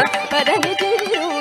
ಮ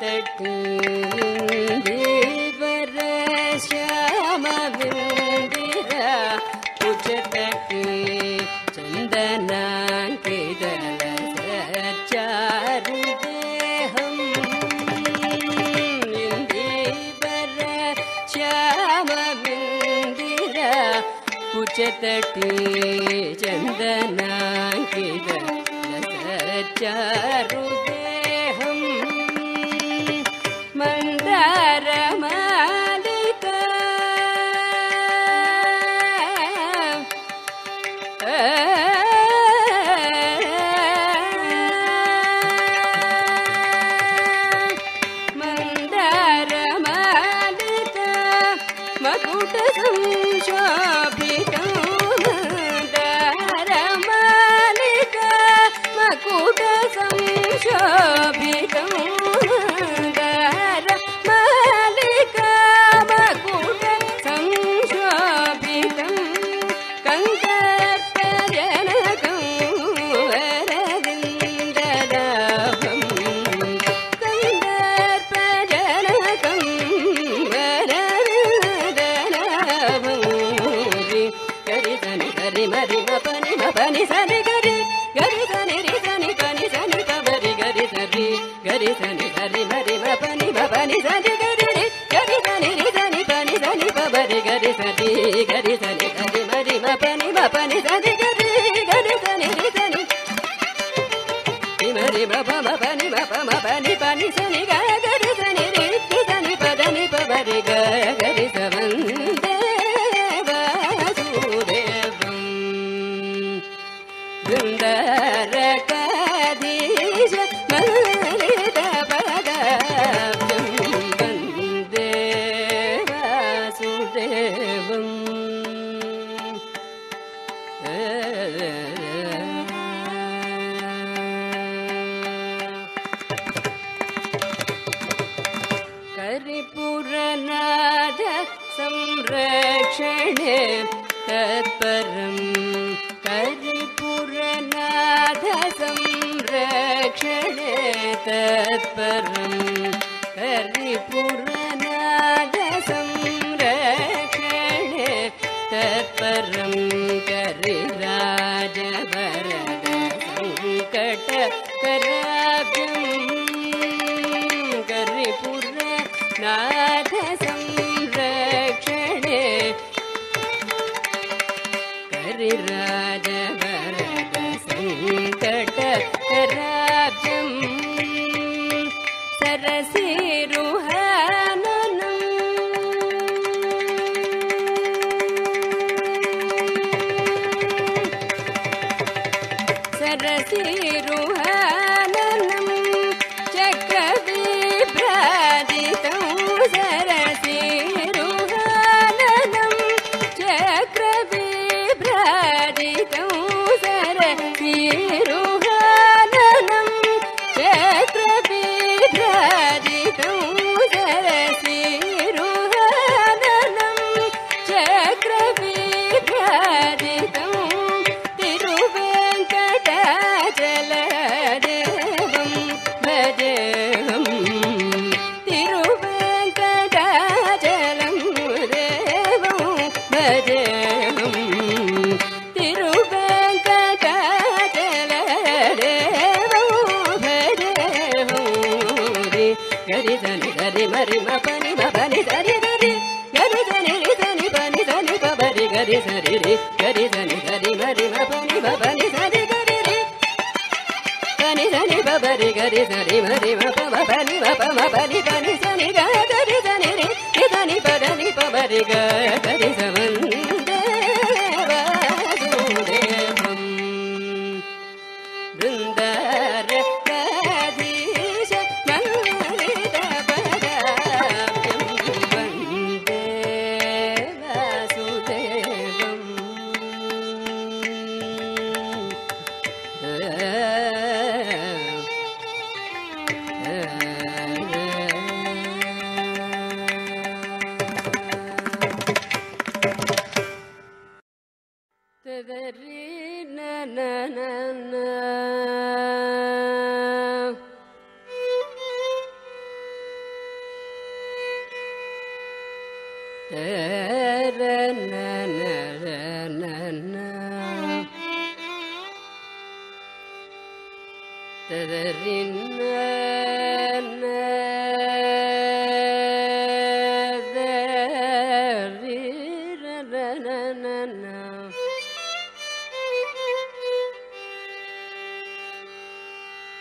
தெற்கு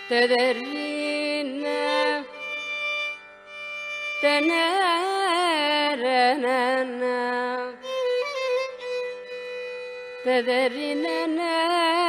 تدرينا تنارنا تدرينا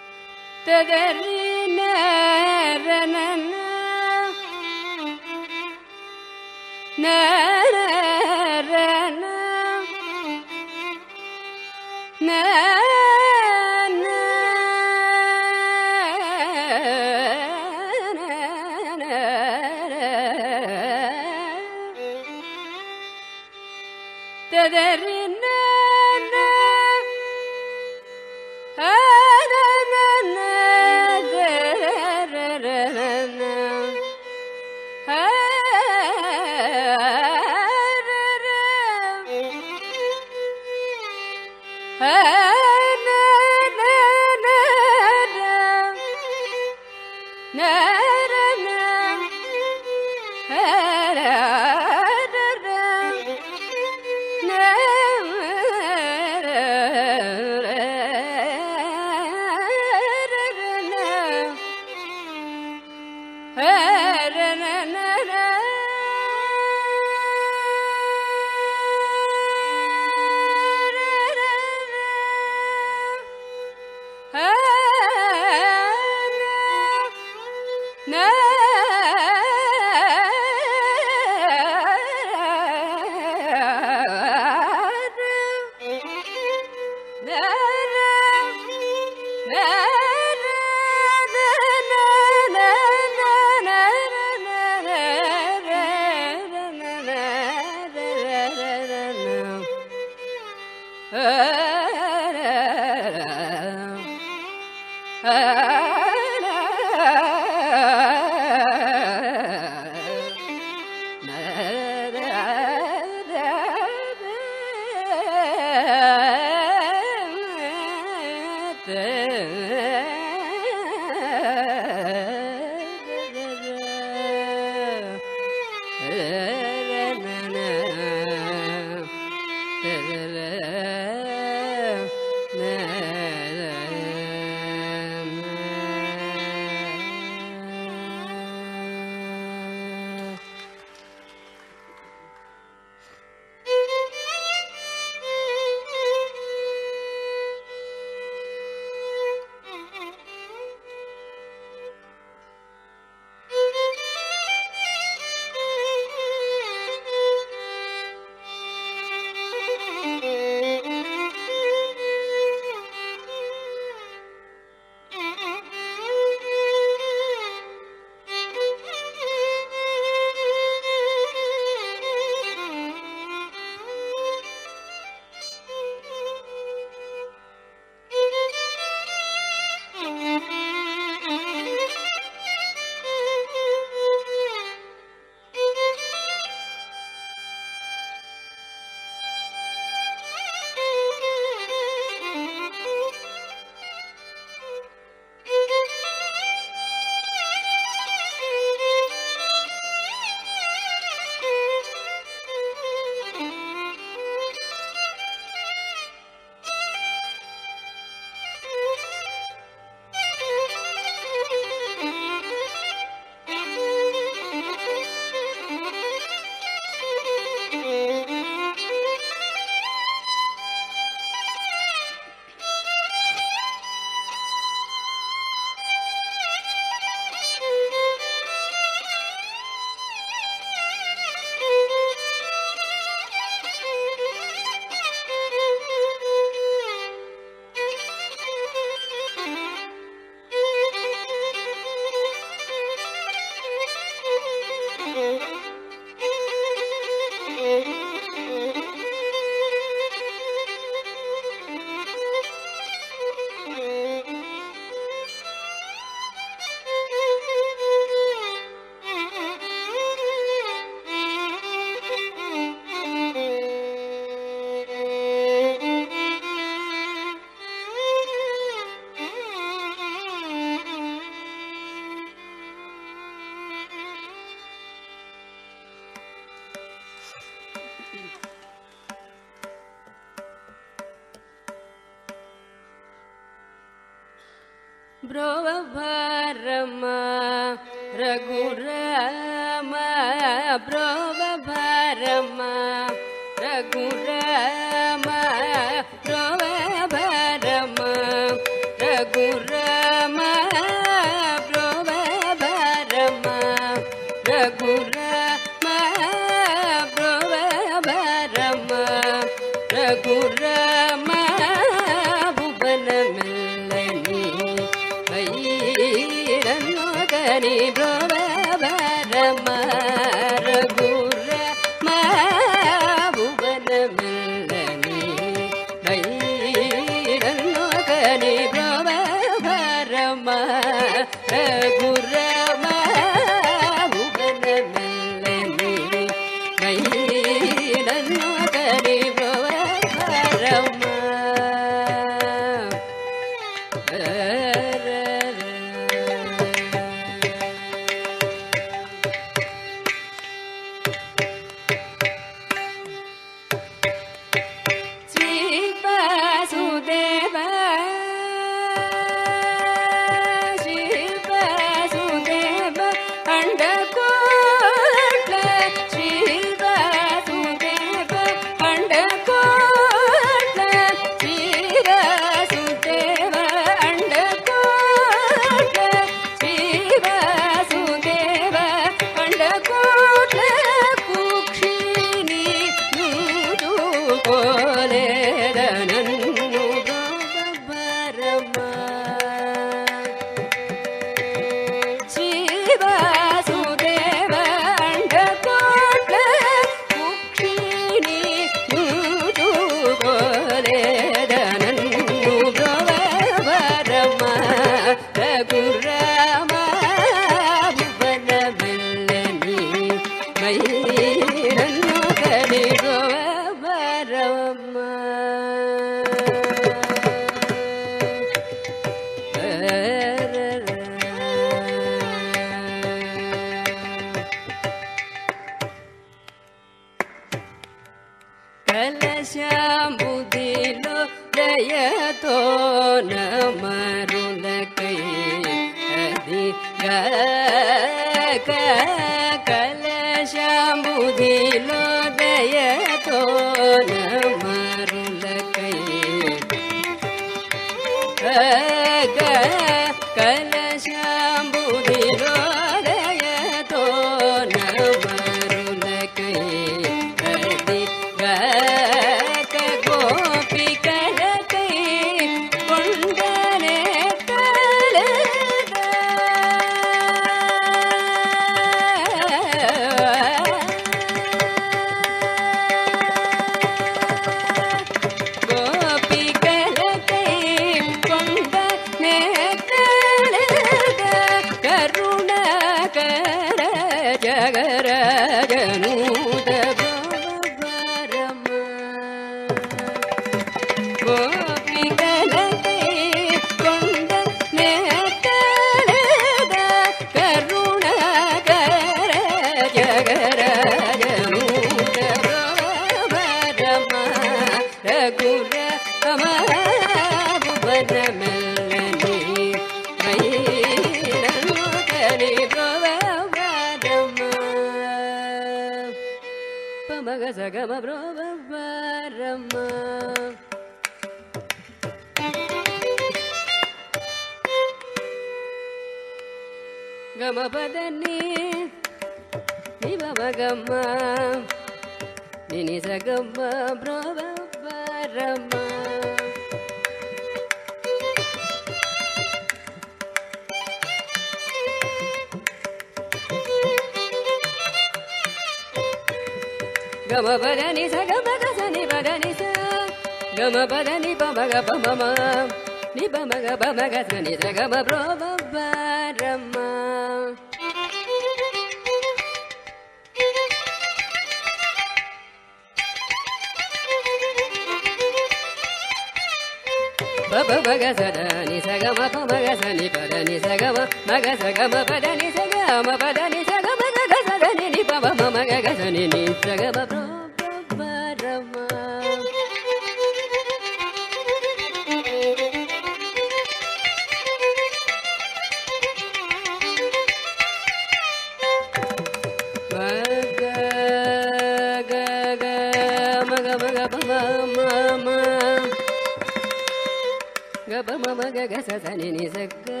ga ga sa sa ni ni sa ga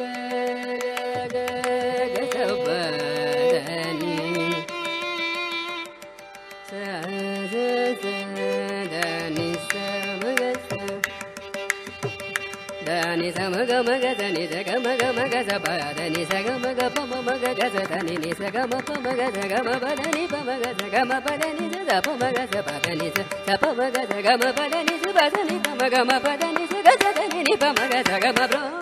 ga ga ga sa ba సమ గమ గద ని స గమ గమ గజ పద ని స గమ గ పమ మగ గజ ధని ని స గమ పమ గజ గమ పద ని పమ గజ గమ పద ని స పమ గజ పద ని స పమ గజ గమ పద ని స పద ని పమ గమ పద ని స గజ ధని ని పమ గజ గమ బ్రహ్మ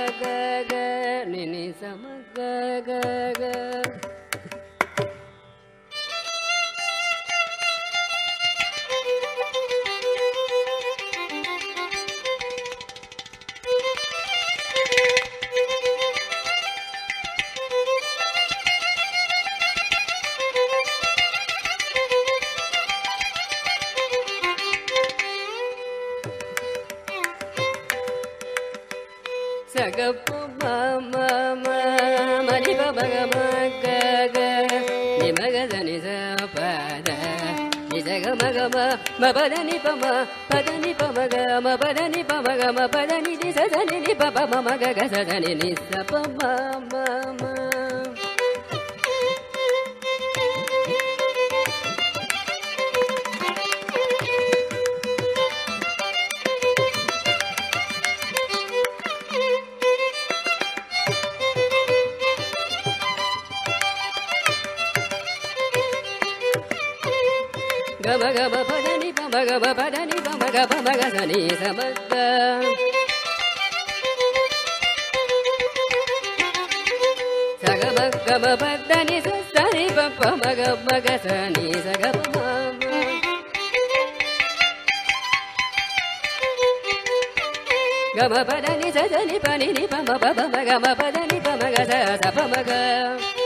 그, 그. 그. పదని పమ పదని పమ గమ పదని పమ గమ పదని ని సదని ని పమ మమ గగ సదని ని సపమ ni pa ma ga ma pa da ni pa ma ga pa ma ga sa ni sa ma ga sa ga ma ga. ma pa ni sa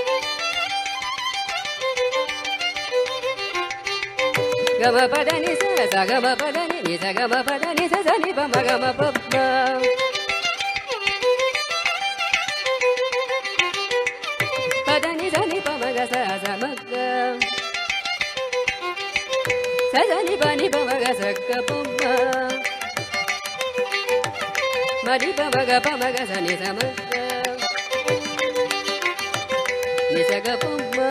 ga ga pa da ni sa sa ga ma pa da ni ni sa ga ma pa da ni sa sa ni pa ma ga. Ma pa ma pa da ni sa ni pa ma ga sa sa ma ga sa sa ni pa ni pa ma ga sa ga pa ma. Ma ni pa ma ga pa ma ga sa ni sa ma ga. Ni sa ga pa ma.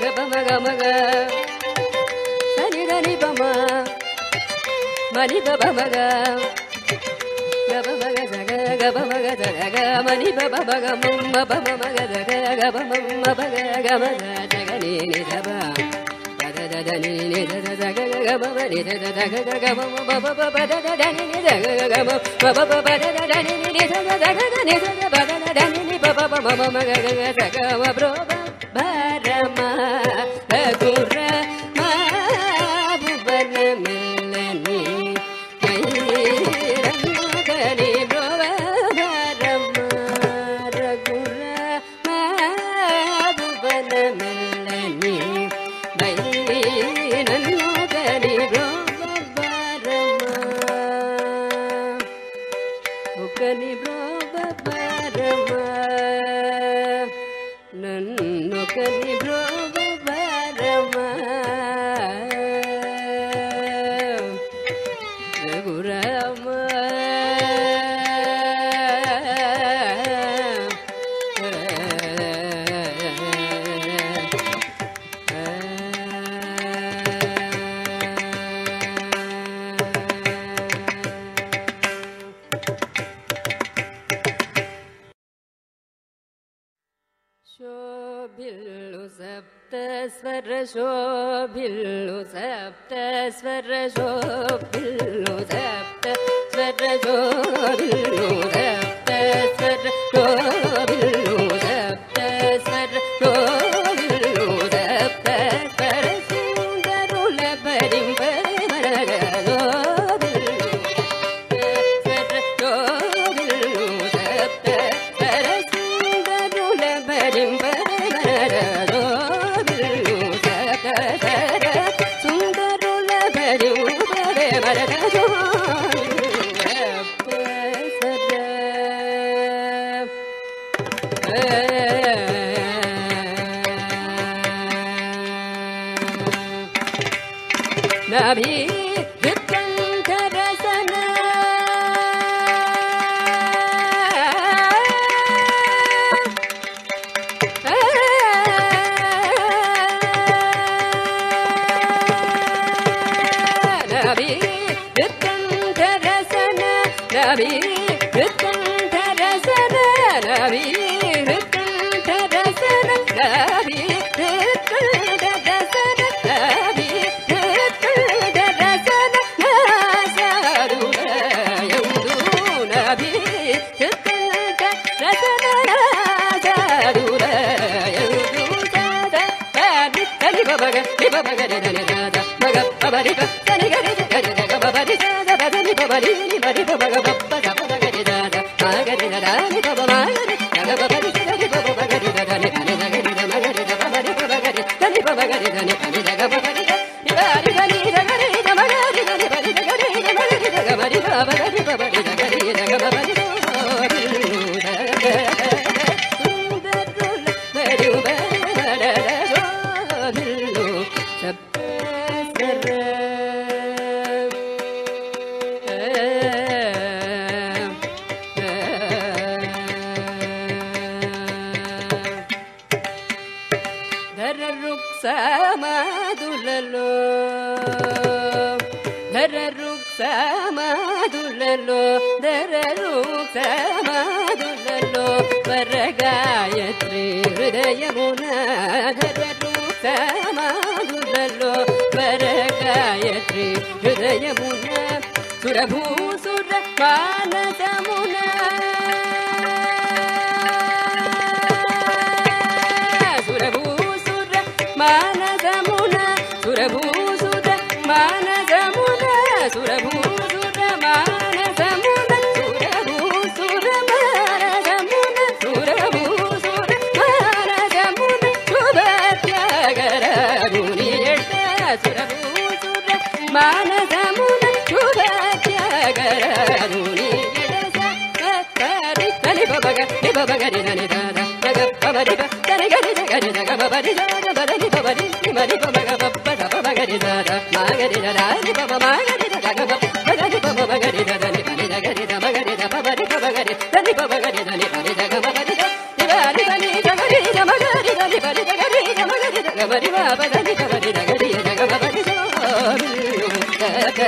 Ga pa ma ga ma ga మని బమ మని బబ మగ గబ మగ జగ గబ మగ జగ మని బబ మగ మమ్మ బమ మగ జగ గబ మమ్మ బగ గమ జగ నీ నిజబ గమ स्वर शोो भिल्लु सप्त स्वर भिल्लु सप्त स्वर भिल्लु ज ba ba ba ba ప్రభుసుర మానసమున సురభూసుర మానసమున సురభూసుర మానసమున సురభూ గరి గని దాదా గగ పబరి గని గని గని గగ పబరి గగ బదని పబరి నిమరి పమగ పబద పమగరి దాదా మాగరి దాదా ని పమ మాగరి గగ పబగరి పమ మగరి దాదా ని పని గరి ద మగరి ద పబరి పబగరి దని పబగరి దని పని గగ మగరి ద నివారి దని గగరి ద మగరి దని పని గరి ద మగరి ద గమరి బాబదని గమరి గగరి గగ పబరి సో గగ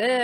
na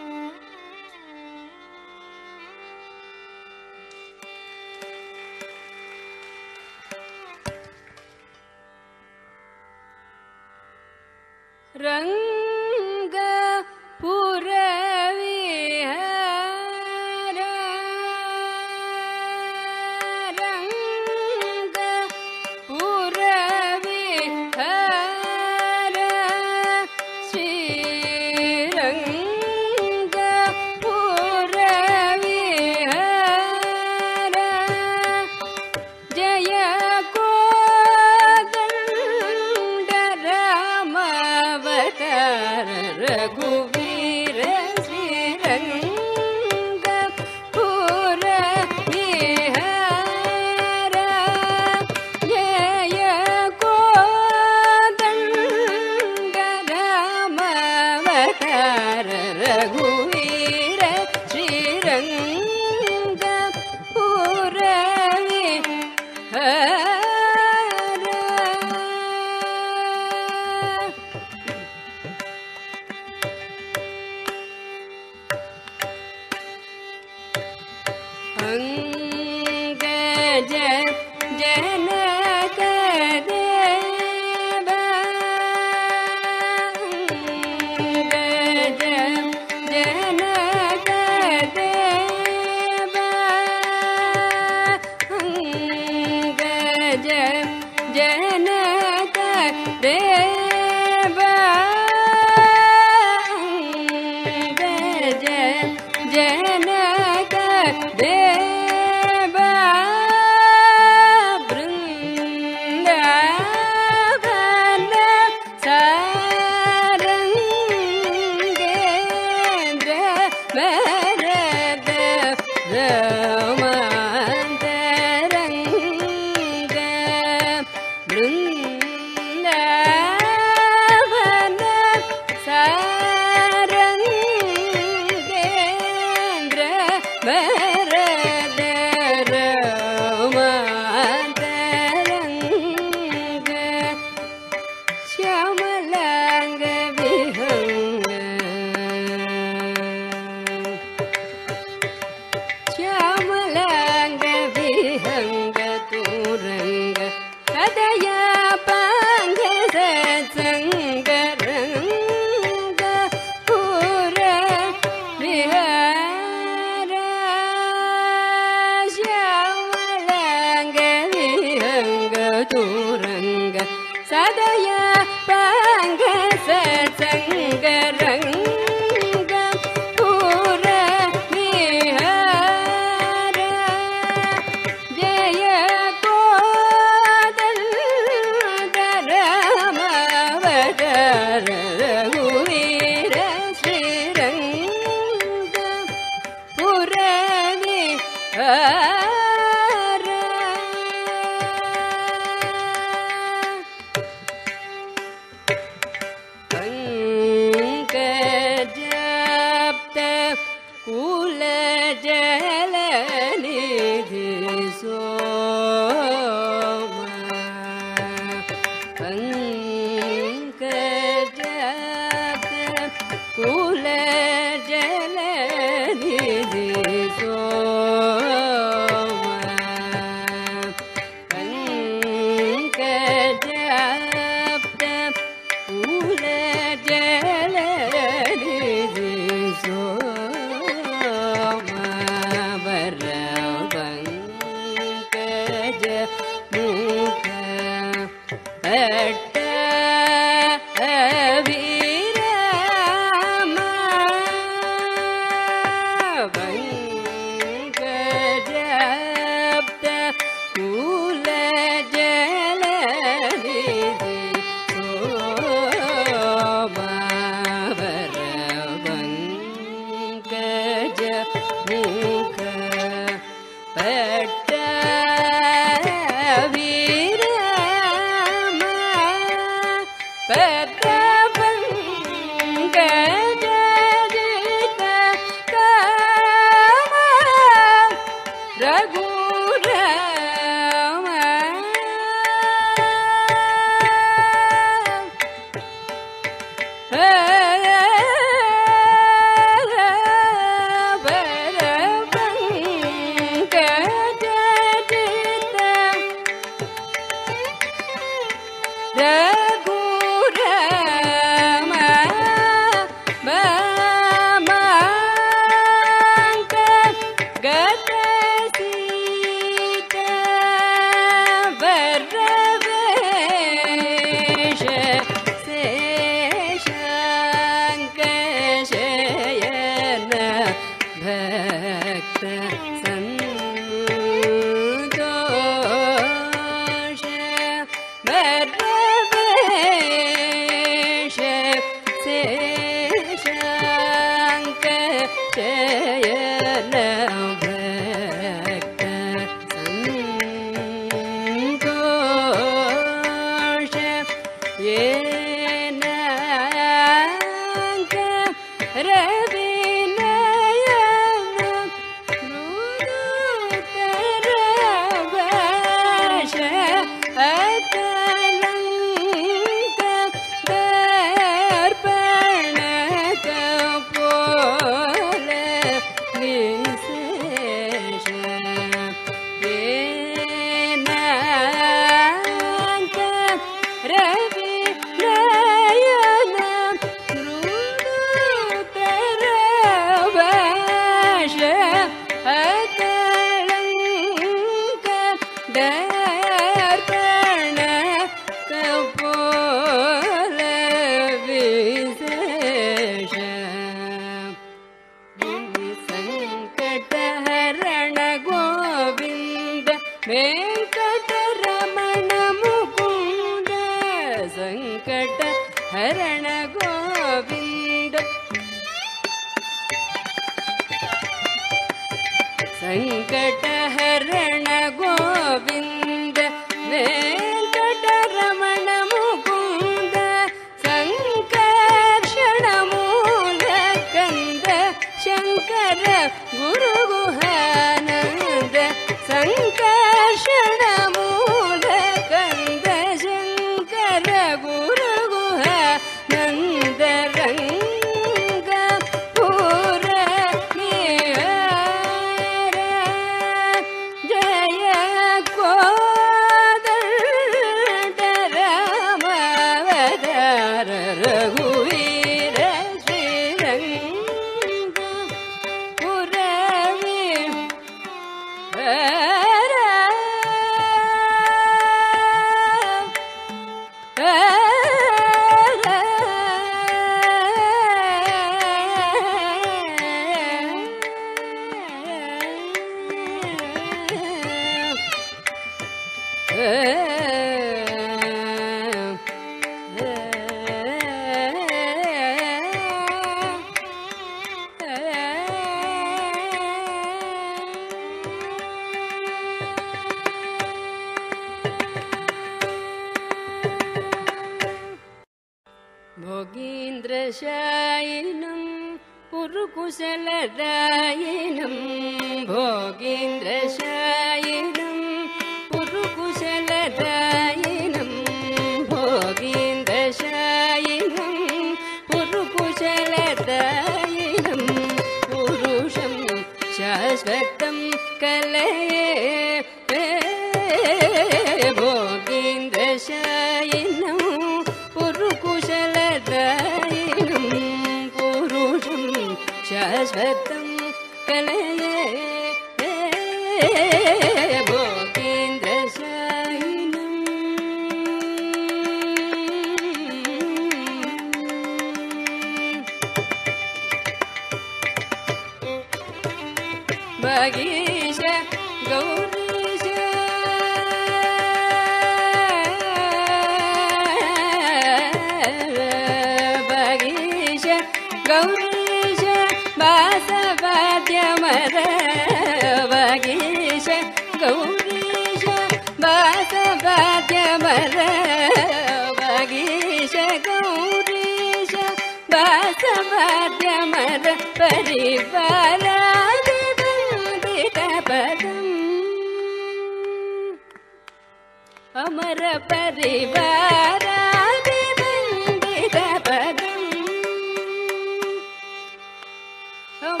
Come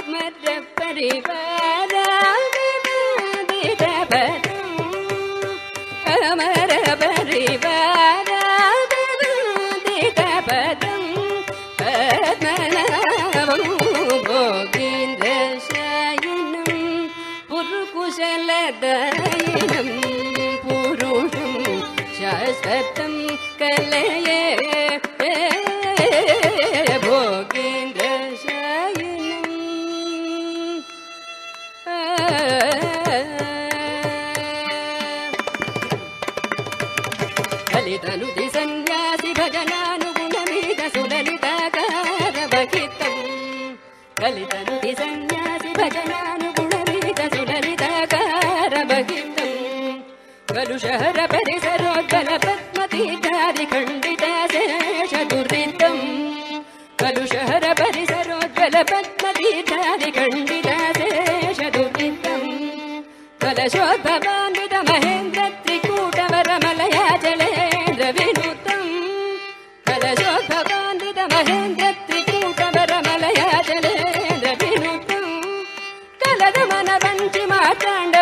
daddy, the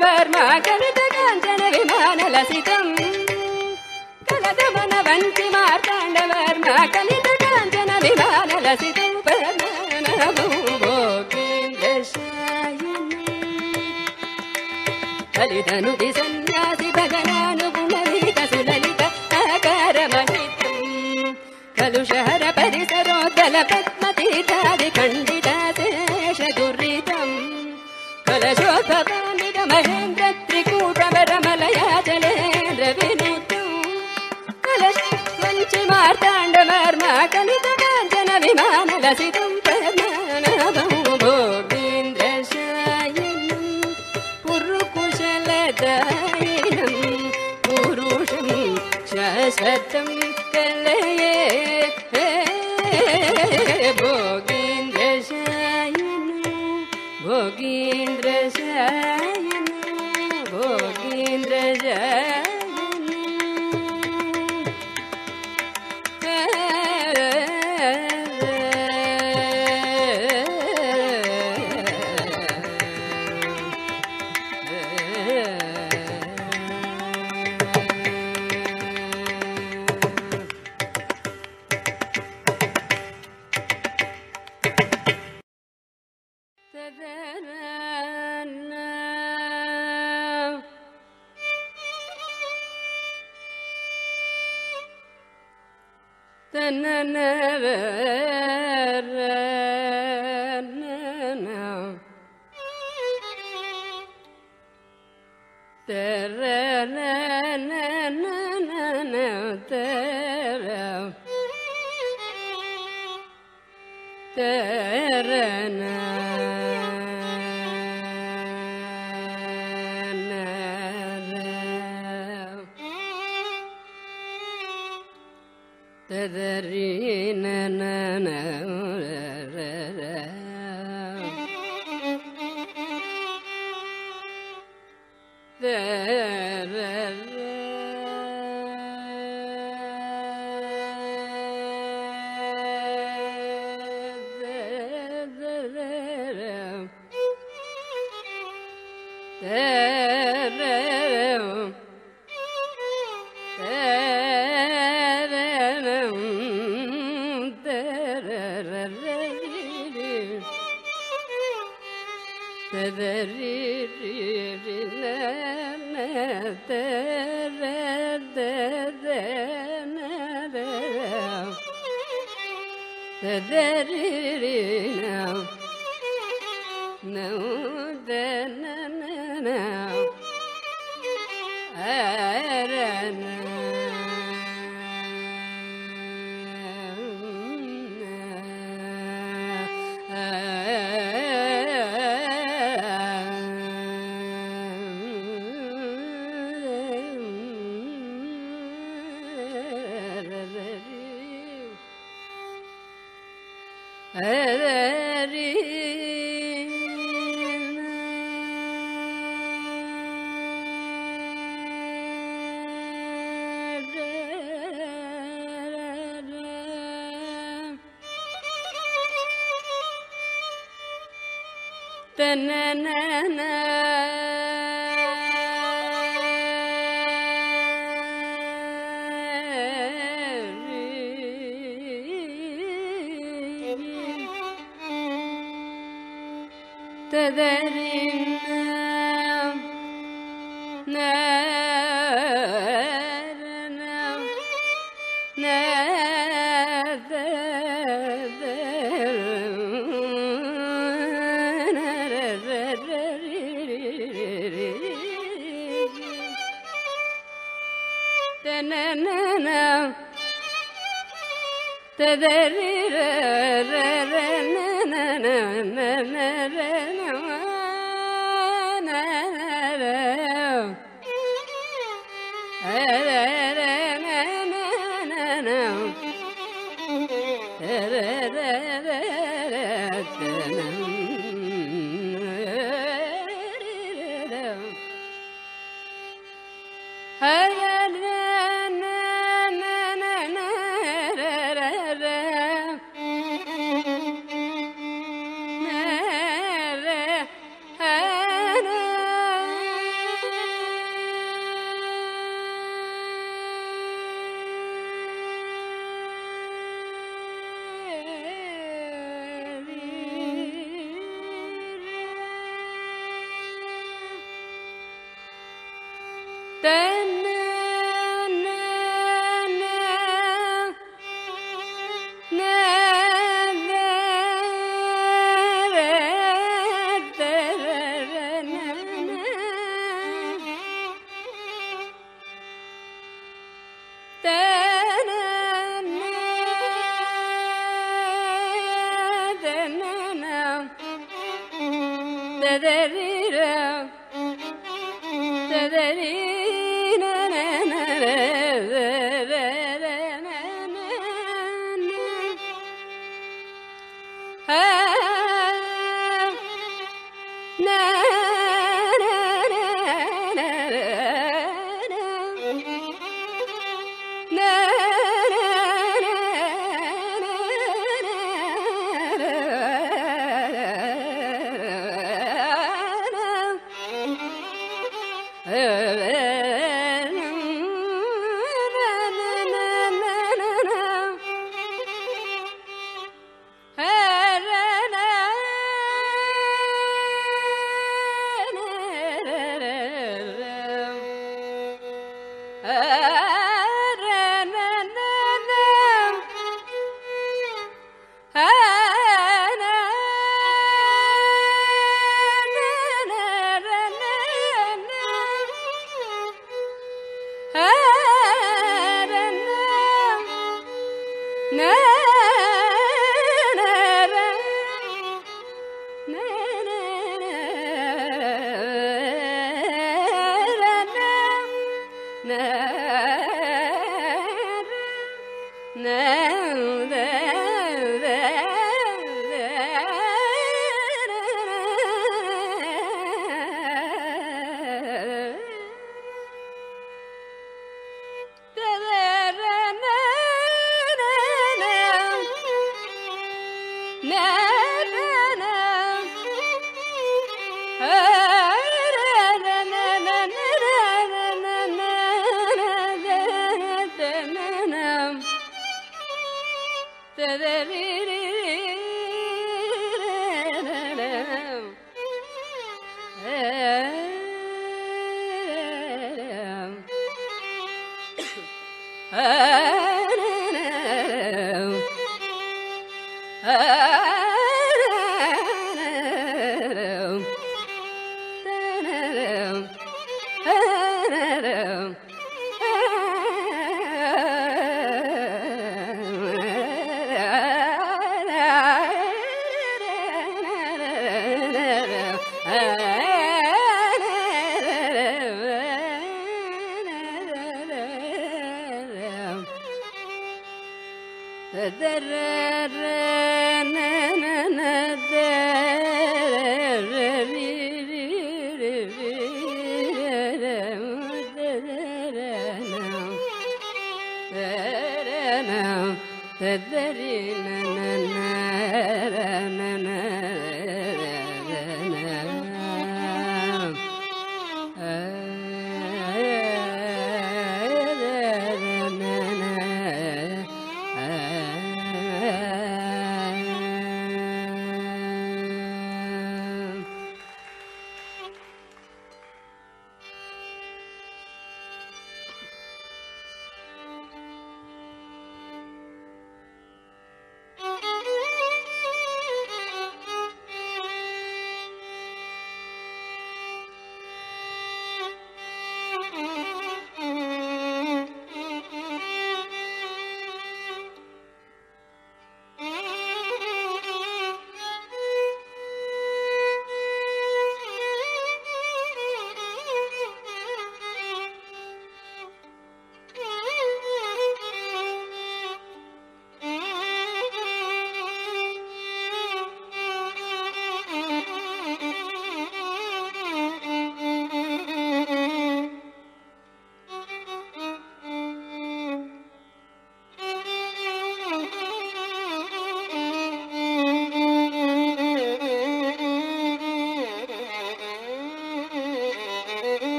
కవర్మ కవిత కలదమన వంతి మార్తాండవర్మ కలిత కాంచన విమాన లసితం పరమోగేంద్రశాయిని కలితను na na na na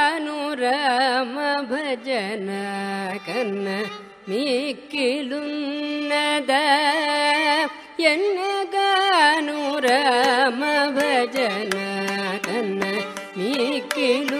ജനഗാനുരാമ ഭജന കന്ന മിക്കിലുന്നത ജനഗാനുരാമ ഭജന കന്ന മിക്കിലു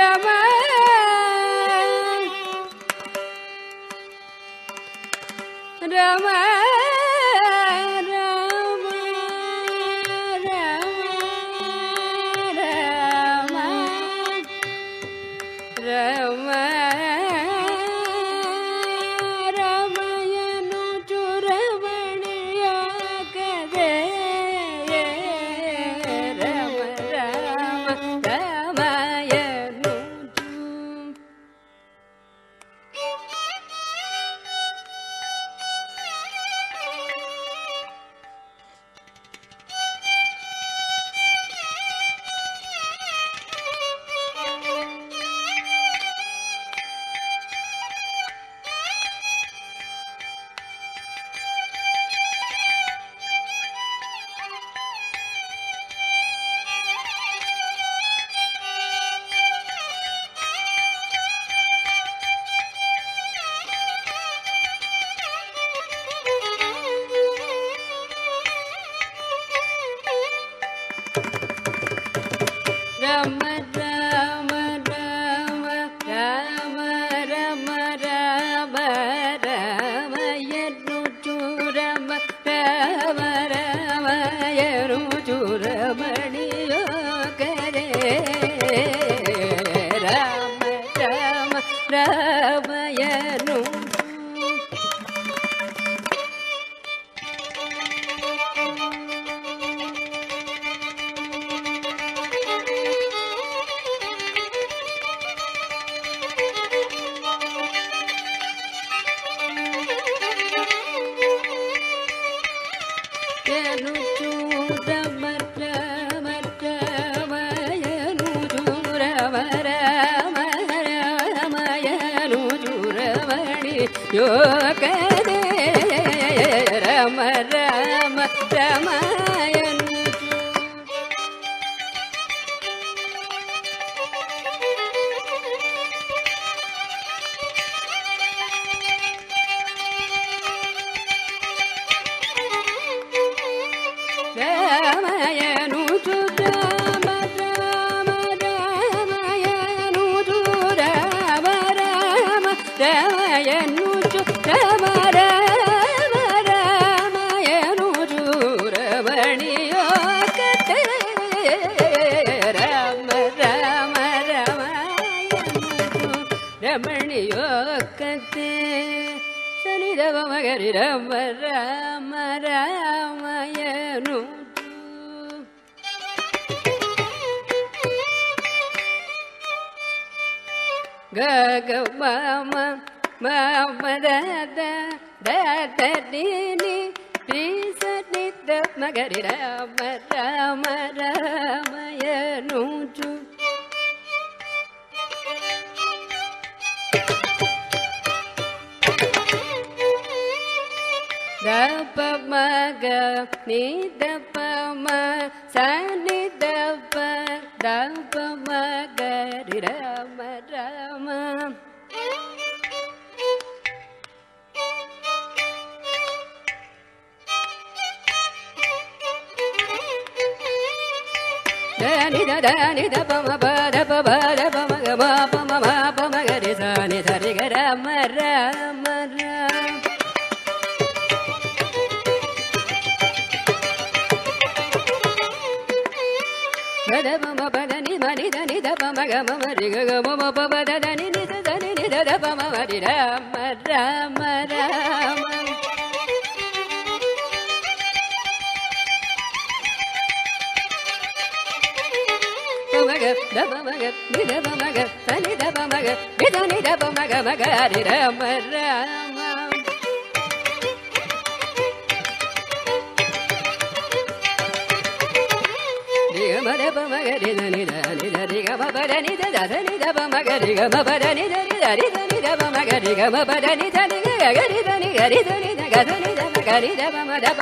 damai. Damai.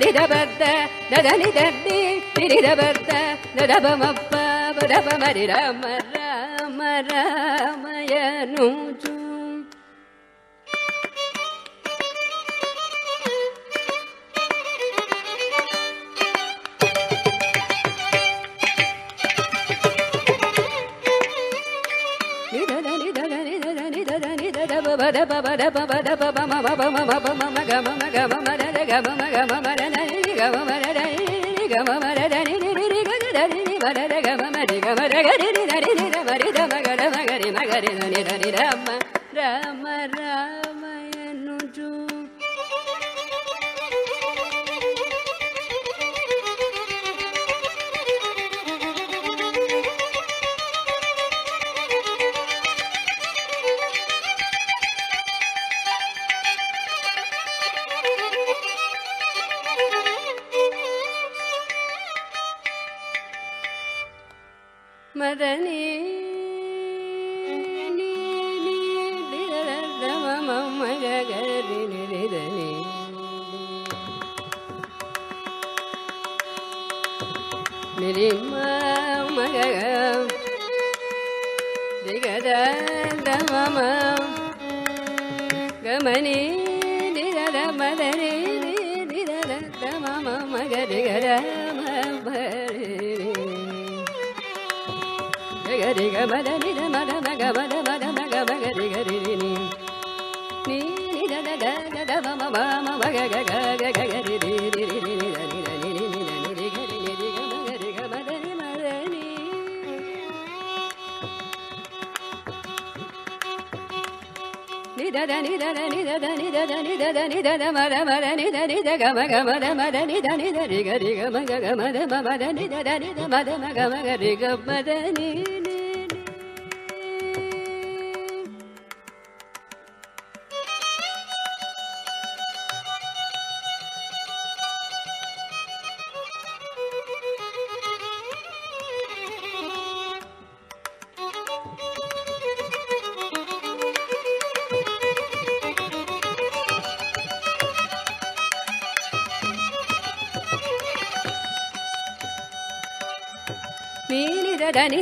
ददा वर्त दिरा मया ba da ga ma ga ma da ma da ni da ni da ri ga ri ga ma ga ga ma da ma ma da ni da da ni da ma da ma ga ma ga ri ga ma da ni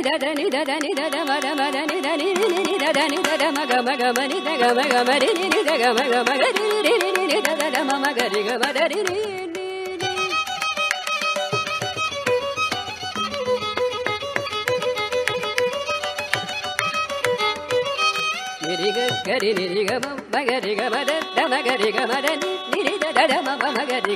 ని the the ని the the ని the the ని the the మ the మ the ని the ని ని ని ని ద ద ని ద ద మ గ మ గ మ ని ద గ మ గ మ రి ని ని ద గ మ గ మ గ రి రి రి రి ని ద ద ద మ మ గ రి గ మ ద రి ని ని ని ని రి గ గ రి ని రి గ మ మ గ రి గ మ ద ద మ గ రి గ మ ద ని ని ని ద ద ద మ మ మ గ రి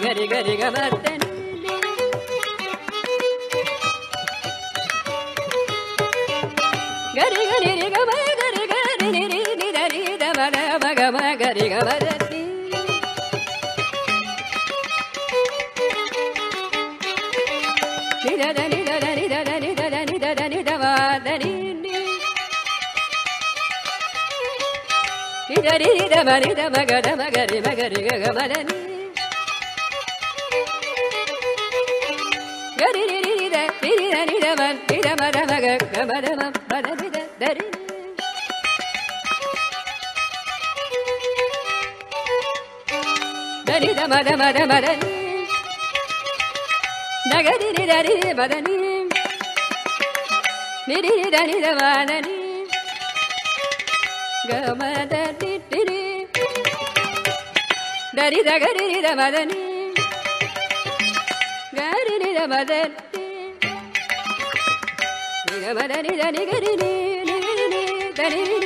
ని ద రి రి ద మ ని ద మ గ ద మ గ రి మ గ రి గ గ మ ద ని గరి రి రి రి ద రి రి ద ని ద మ ని ద మ ద మ గ గ మ ద మ మ gari da gari ri da madani. Gari ri da madani. Ni ga madani da ni gari ni ni ni ni da ni ni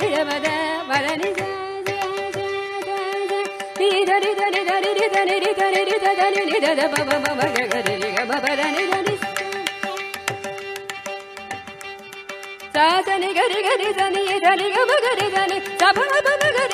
ni da madani ni da ni da ni da ni da ni da ni da da da ni ni da da ba ba ba ba ga ga ni ga ba ba da ni da ni sa da ni ga ri ga ri da ni da ni ga ba ga ri da ni sa ba ba ba ga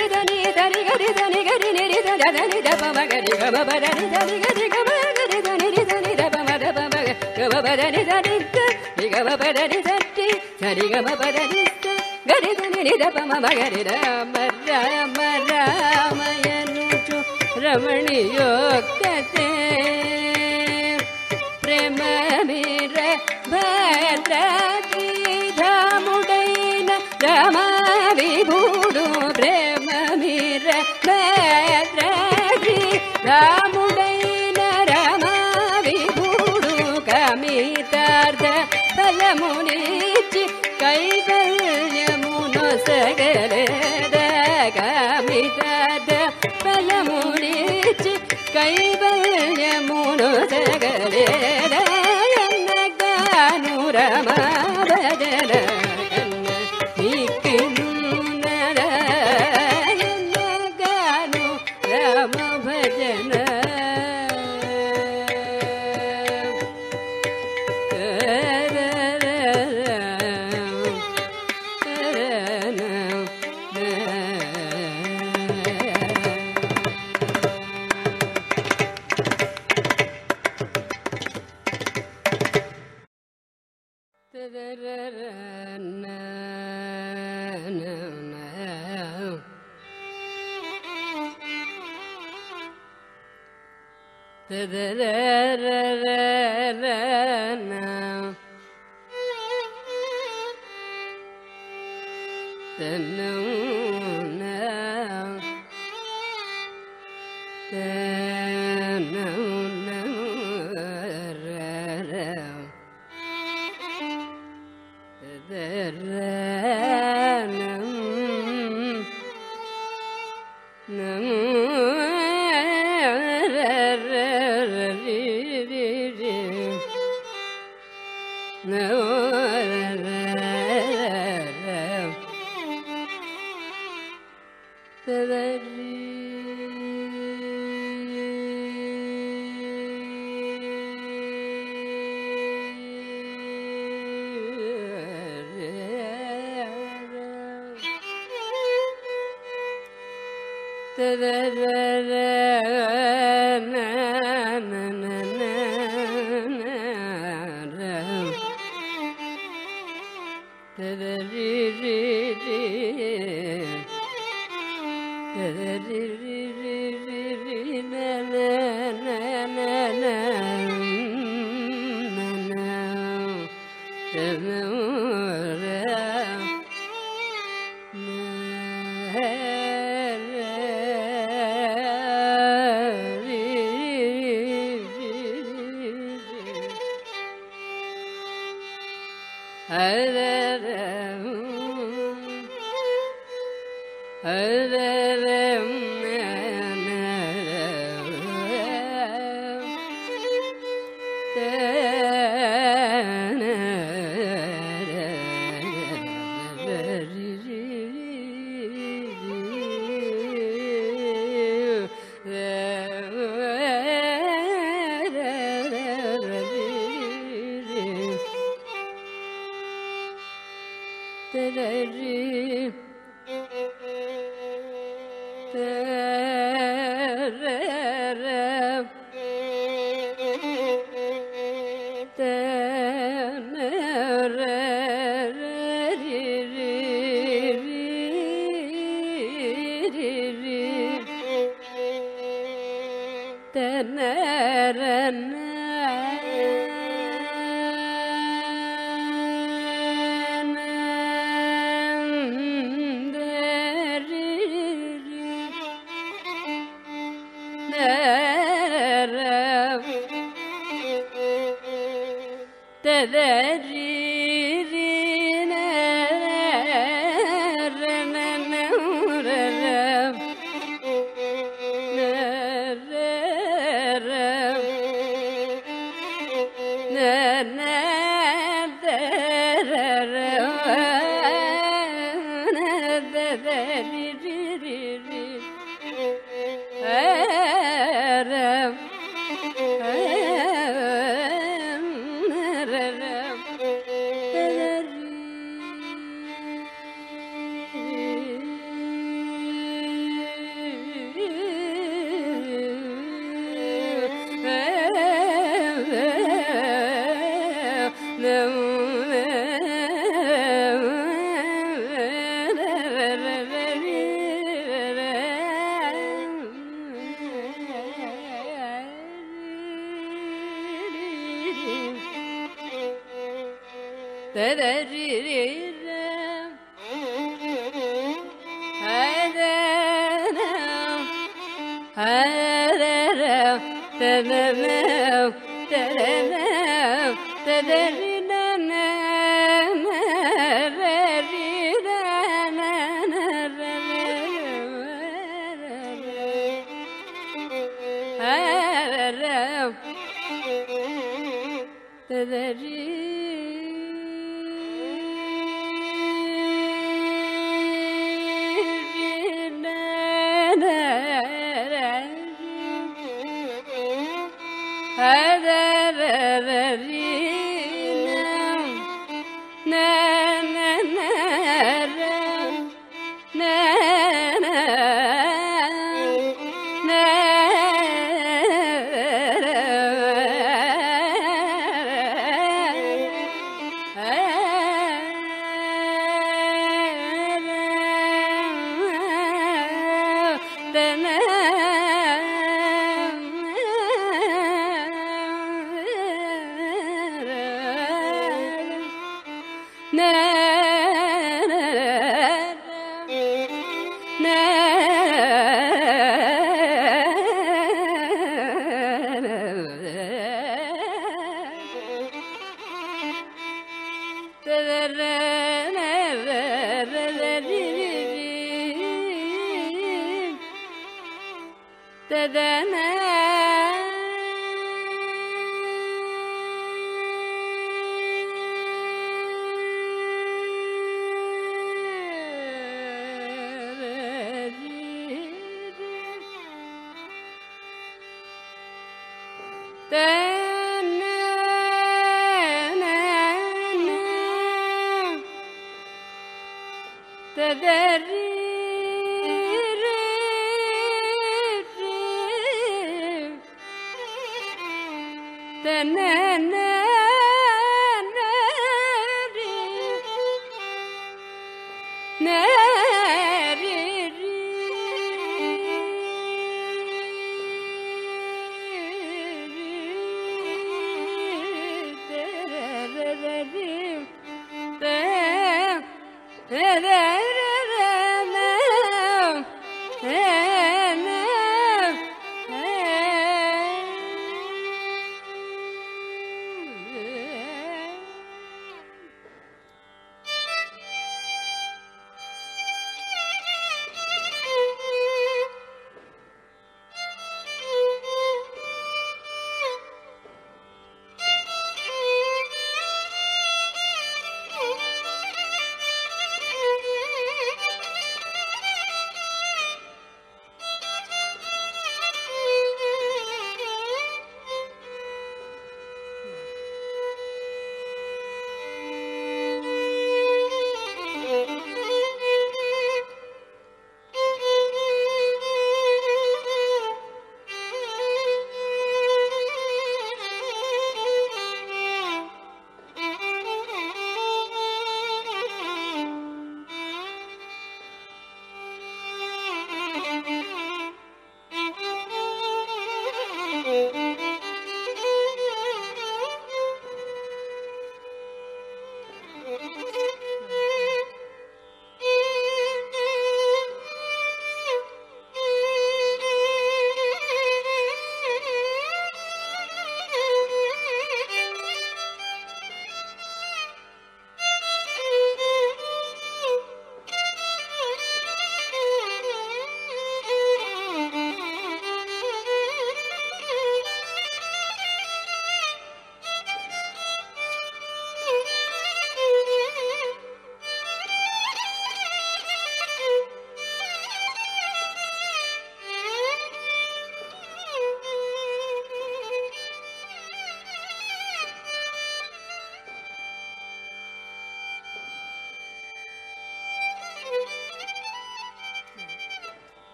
దని గరి దని గరి నిరి దని the పమ గరి గమ బదని దని గరి గమ గరి దని రి దని ద పమ ద పమ గమ బదని దని ద రి గమ బదని సట్టి సరి గమ బదని ద గరి దని రి ద పమ గరి రామ రామ రామయనుచు రమణియోక్తతే ప్రేమ వీర భద్ర గీధా Ramu Ram तलमुनि No.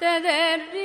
tener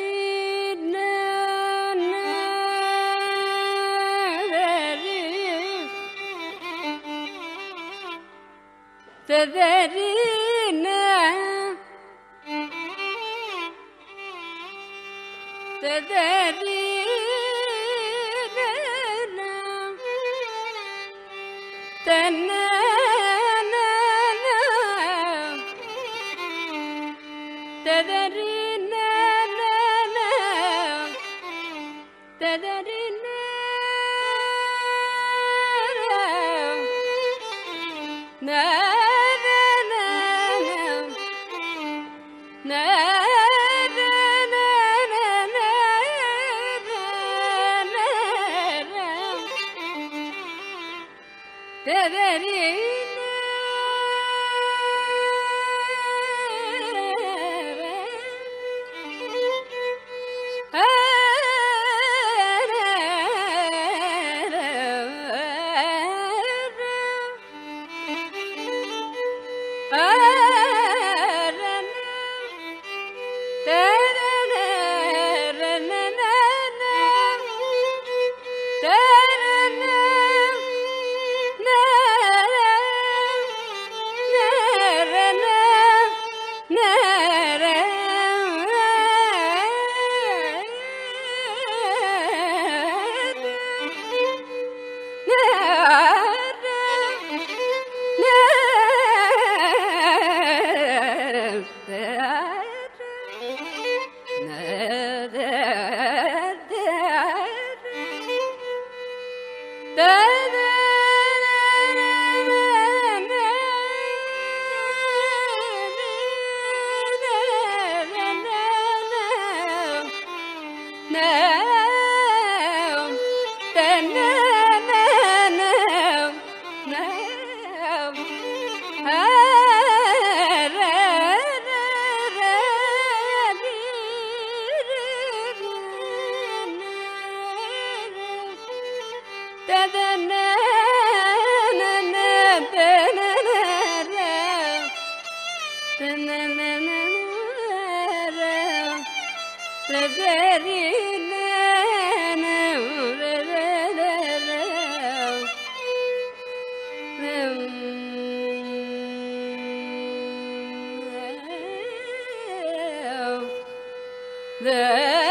Yeah.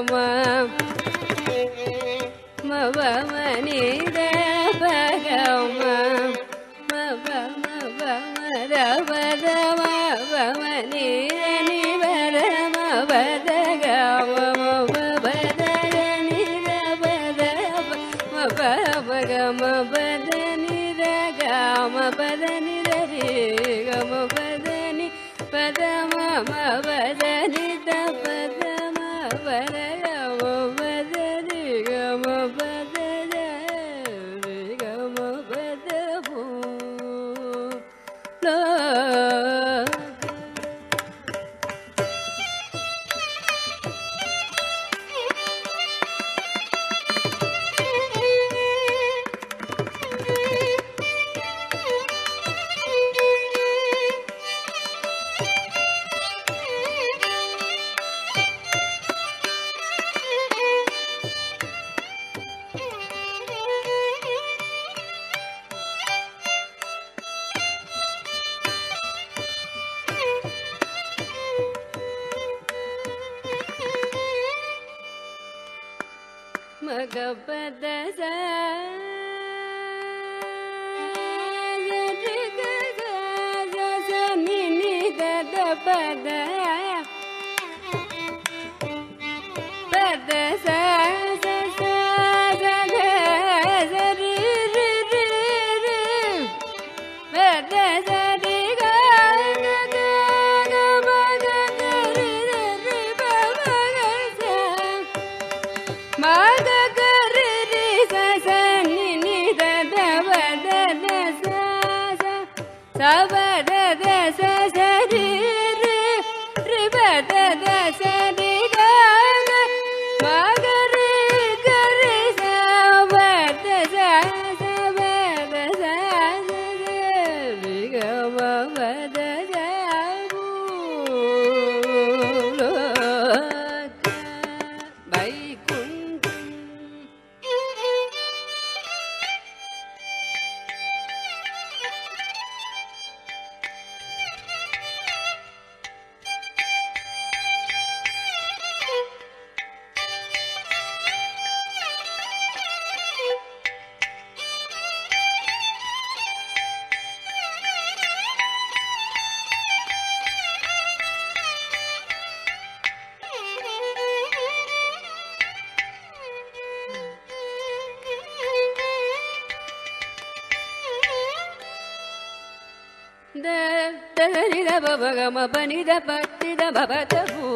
আমার ಗಮ ಬನಿದ ಪಟ್ಟಿದ ಭವತಭೂ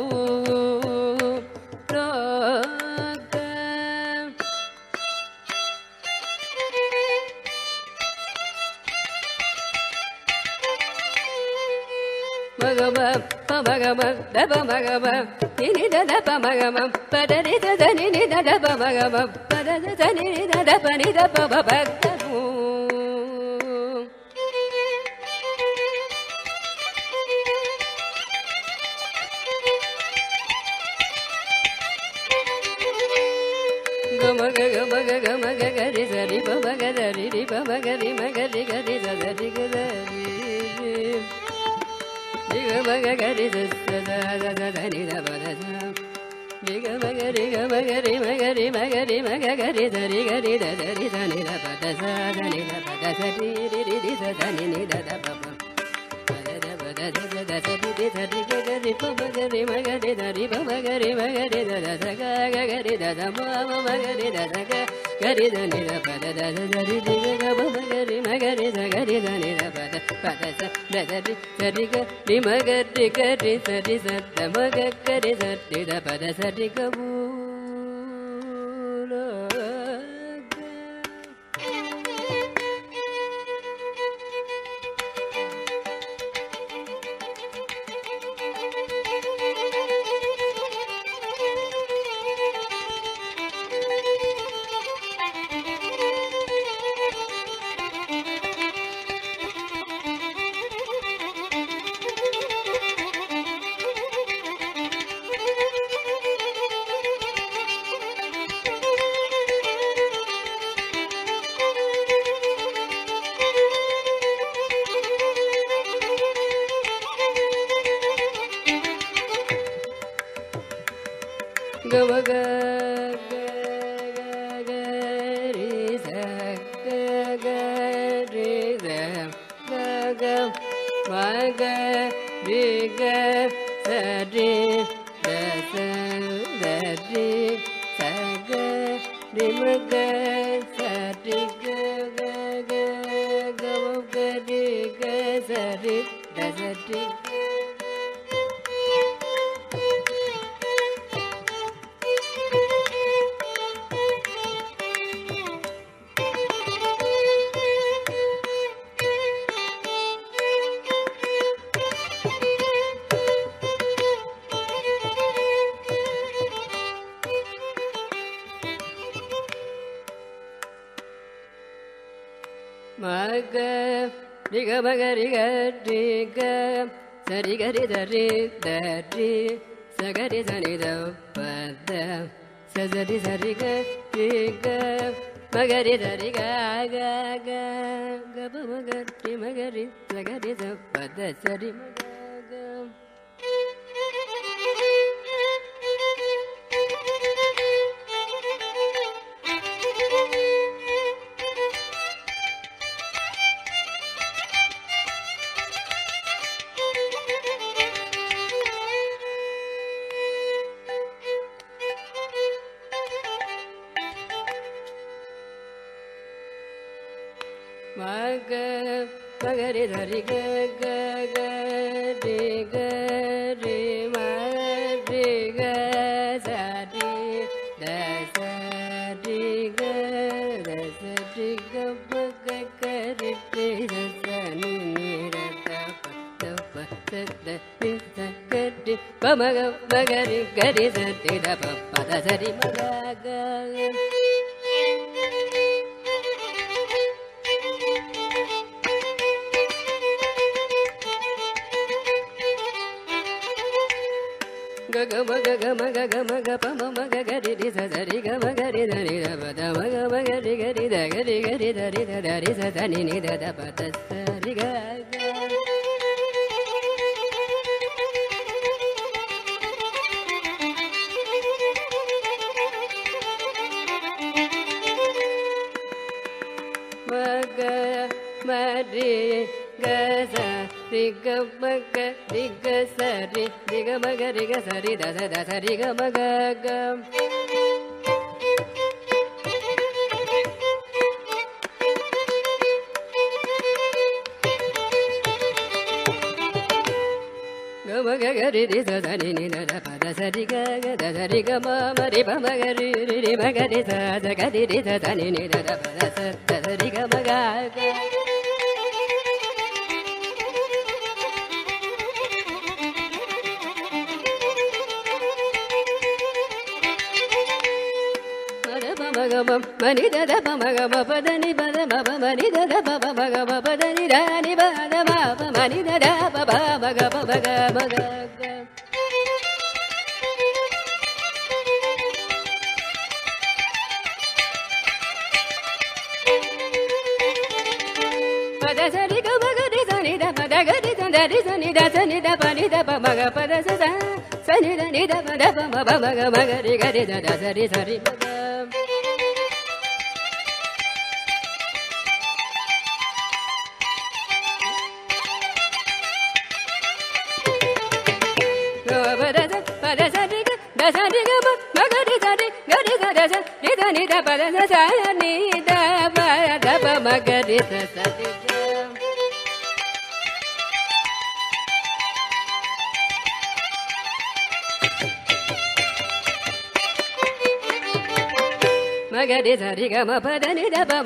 మగమ పమగమ దప మగమ నిని దద పమగమ పద నిద దని నిద దప మగమ పద దని నిద దప నిద పమ భక్త desert, desert. गरि गृरि धरी गृगरि गृगरि गृगरिगरि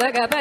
Marca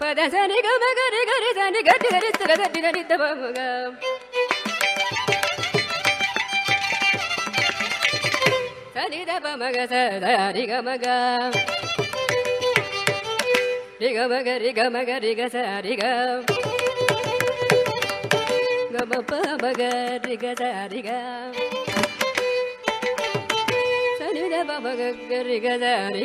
பத சனி கம கரி கரி சனி கட்டி கரி சகதி நரித்த பமுக சனி தபமக சரி கமக ரிகமக ரிகமக ரிக சரி கம பமக ரிக சரி சனி தபமக ரிக சரி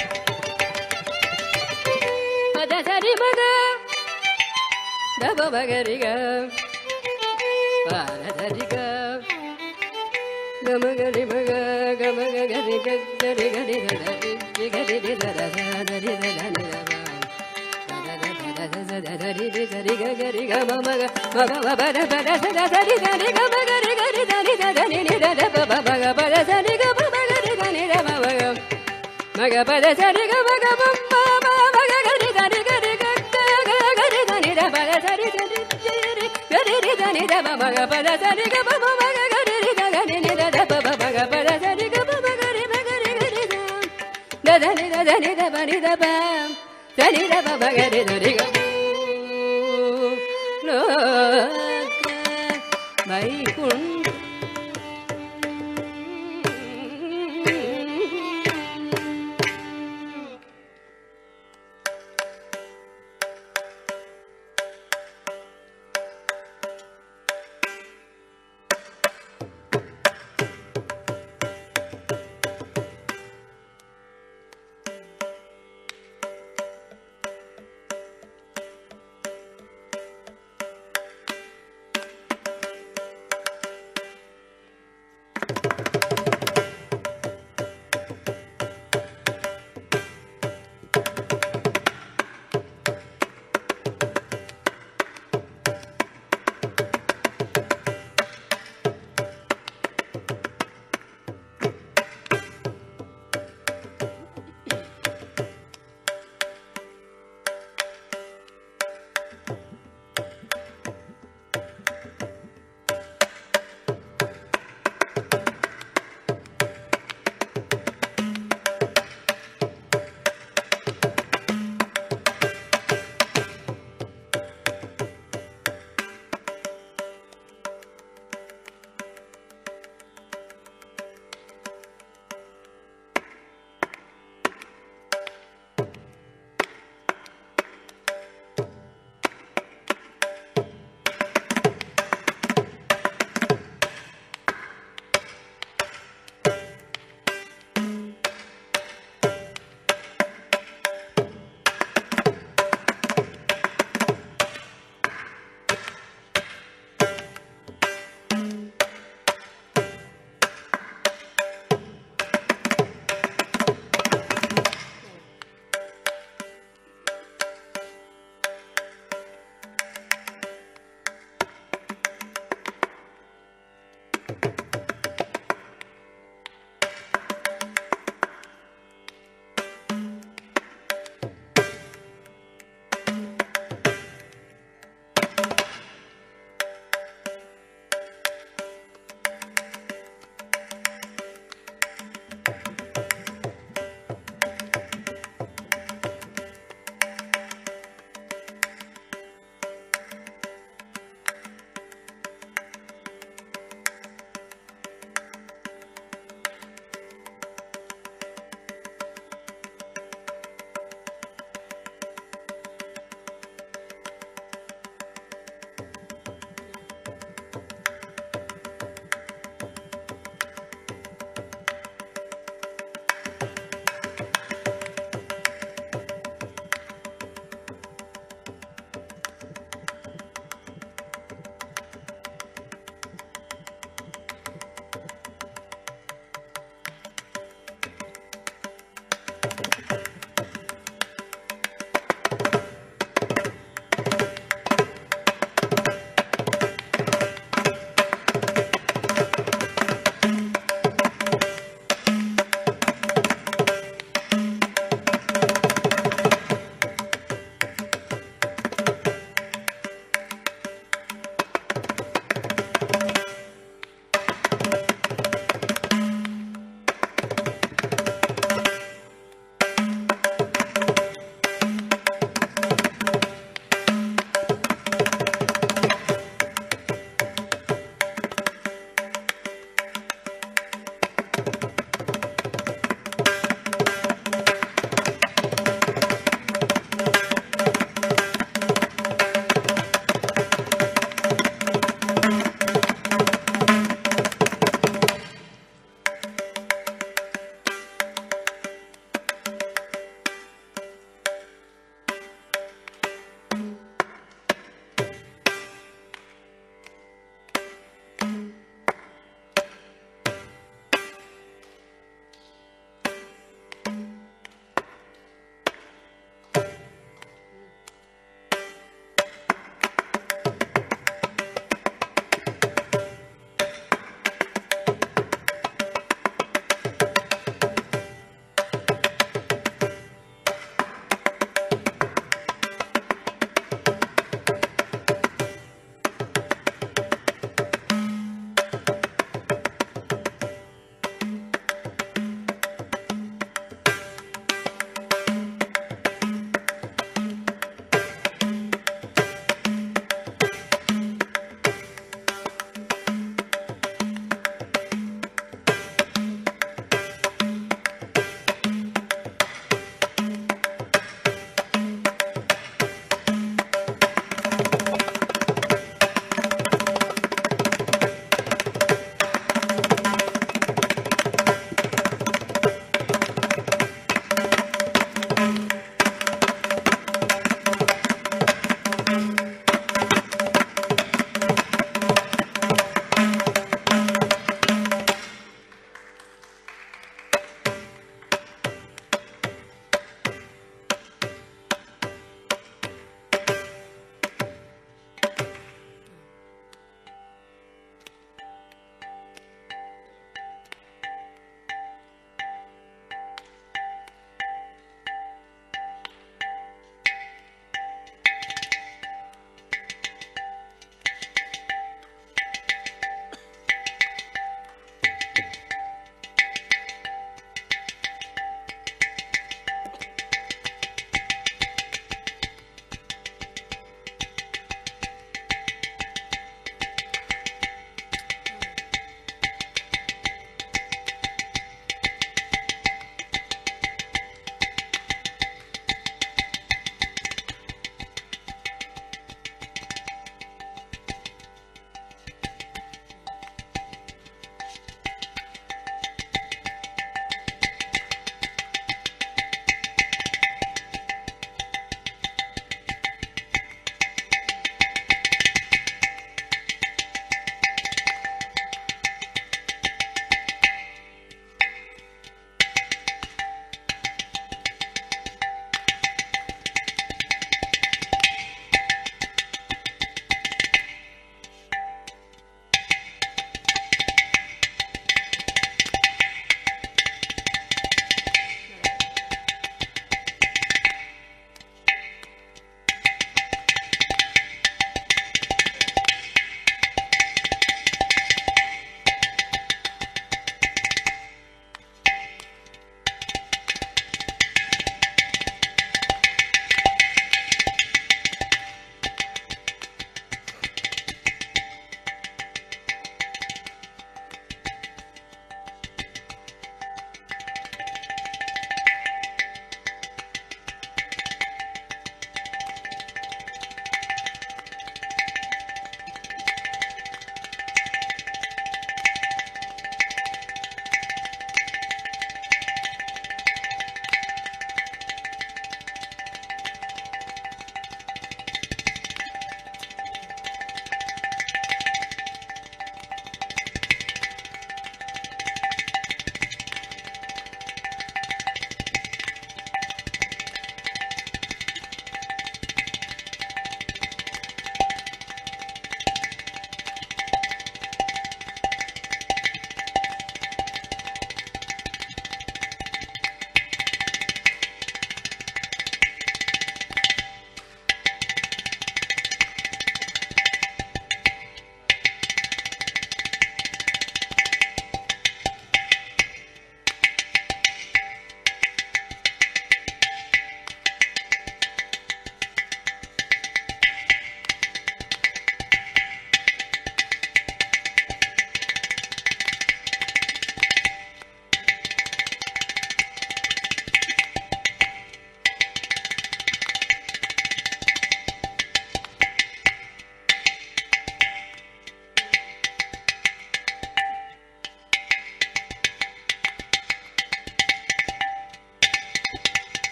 Daba bagariga, paradariga, gamagari baga, gamagari gagari gari gari gari gari gari gari dari dari gari gama maga maga bada bada sada dari dari gama gari gari dari dari ni dari baba baga bada dari gama maga dari gari gama maga maga bada dari gama gama maga gari dari gari gari gari dari bada no.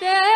there.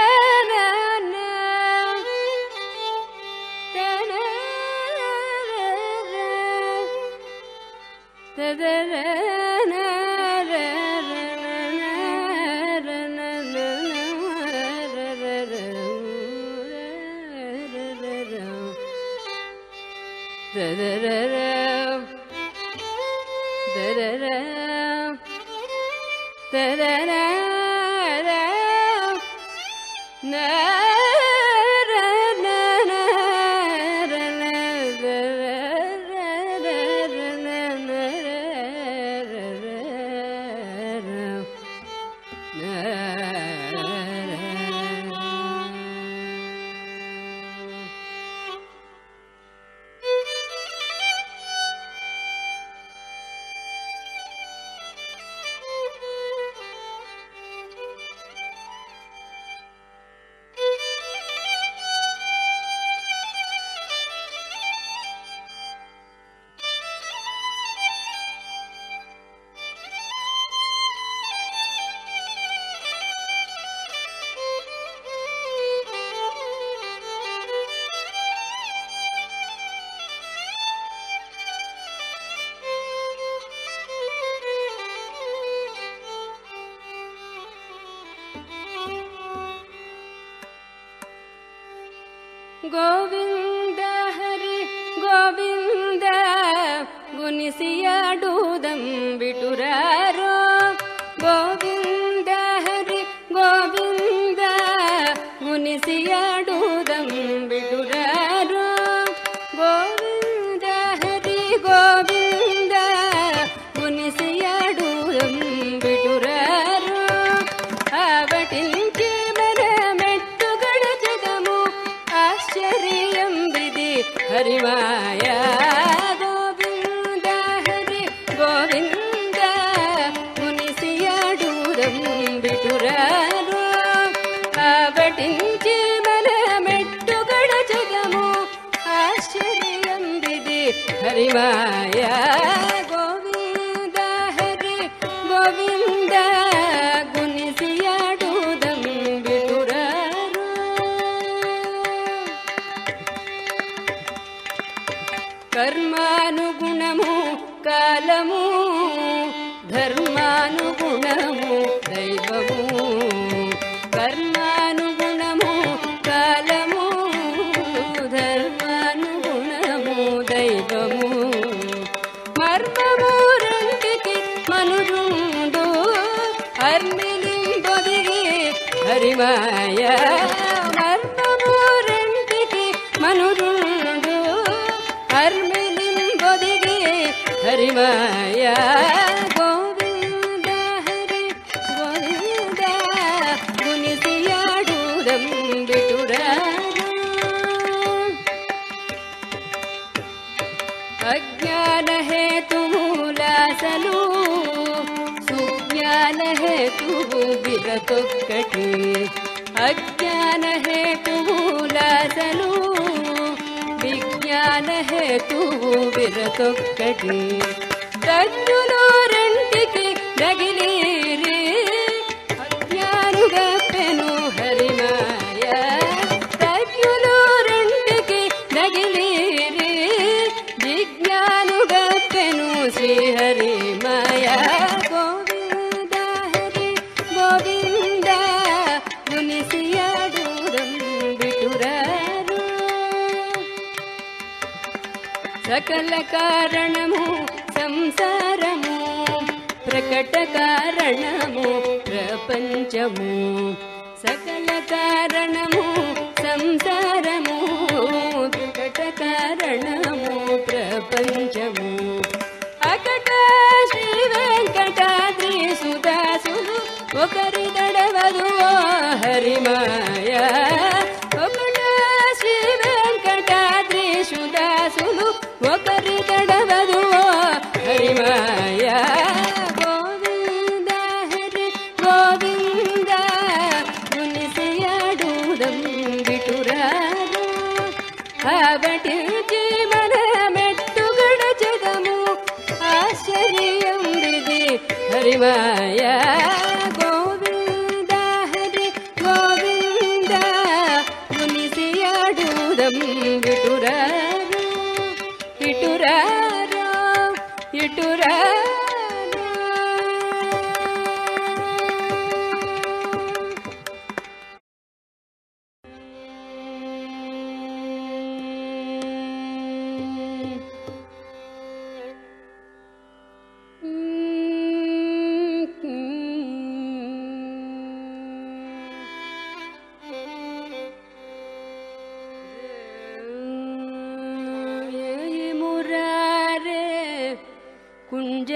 Kunj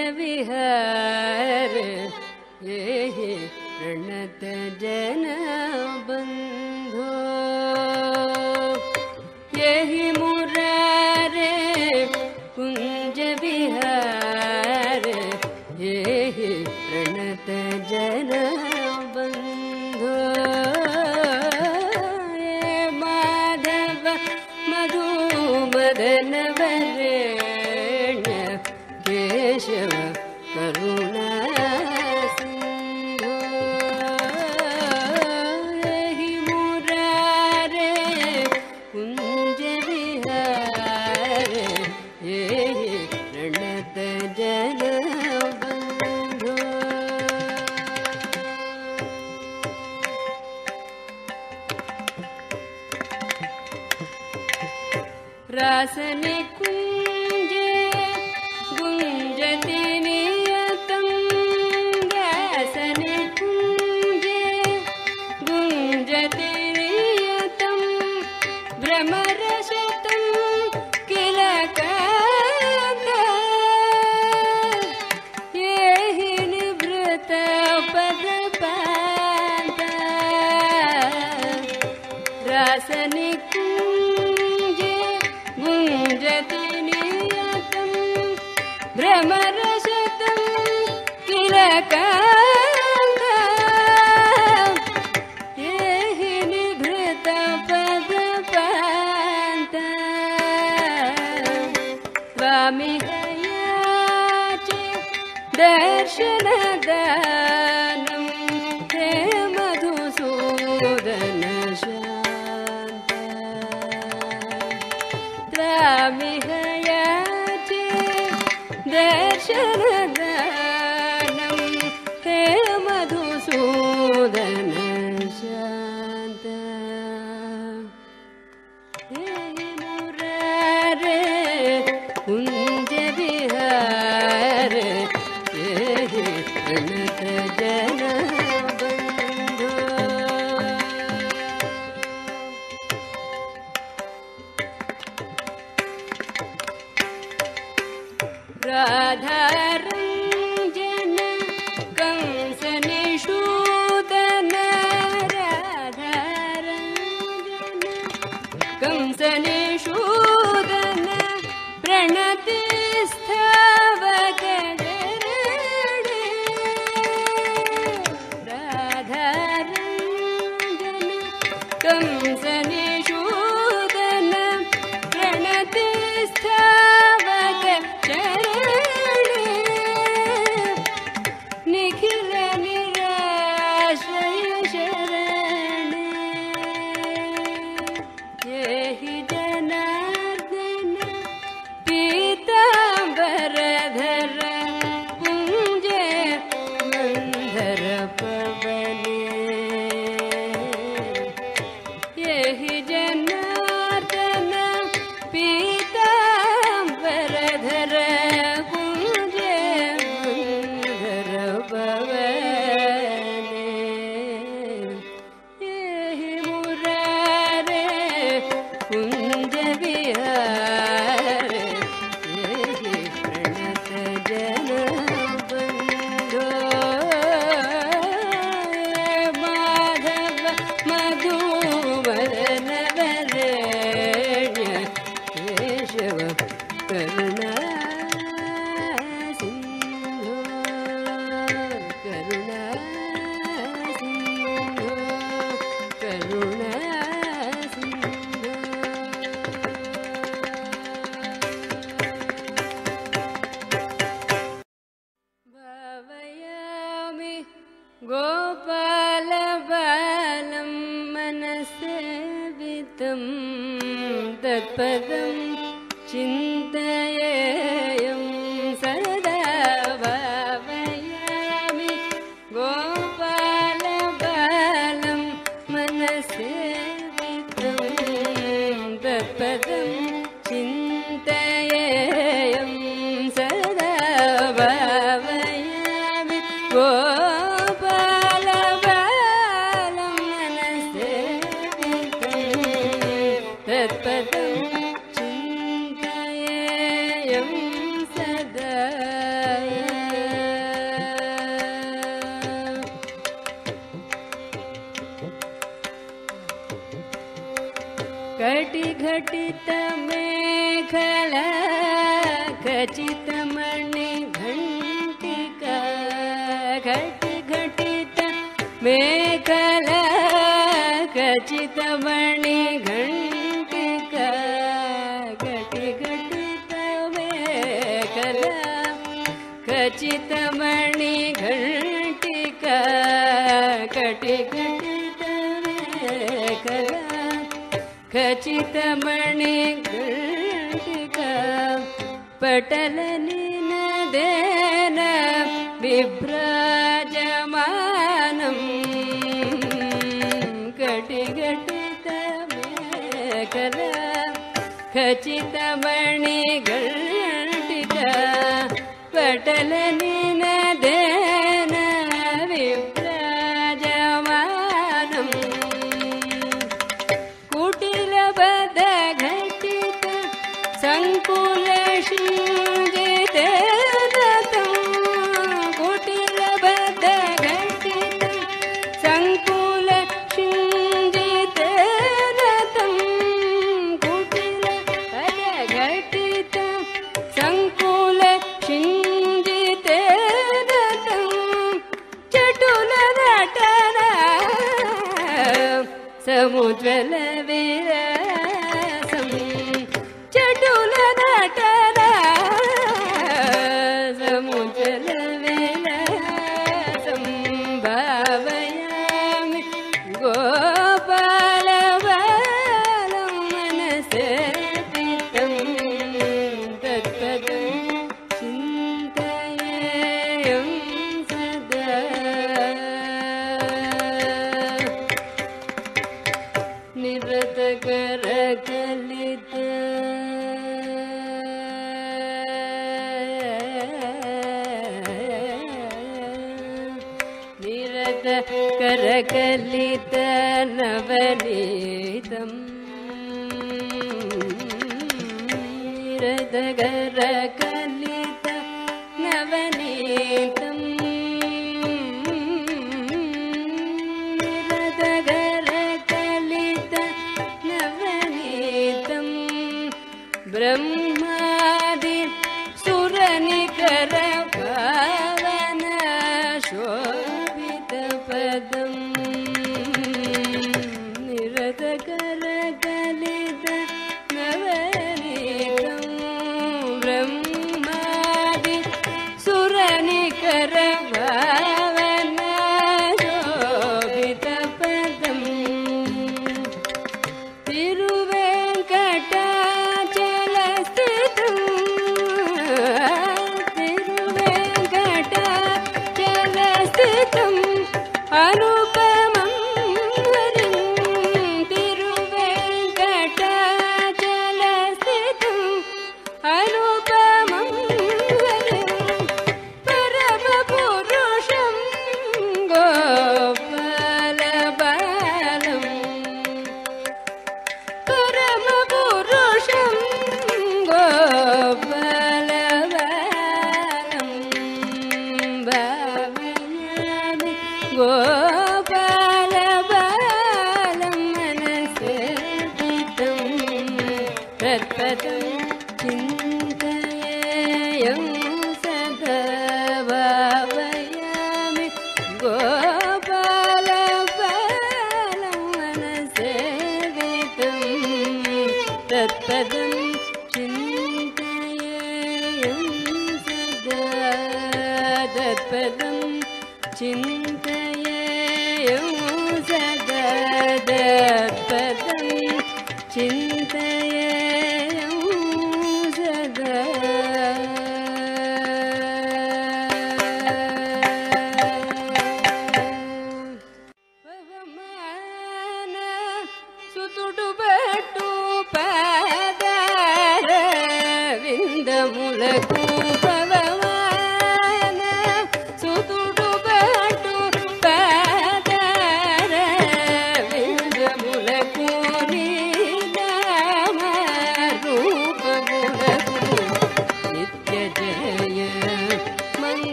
चितमघटिकाचितमटिका पटलनि न देना विभ्र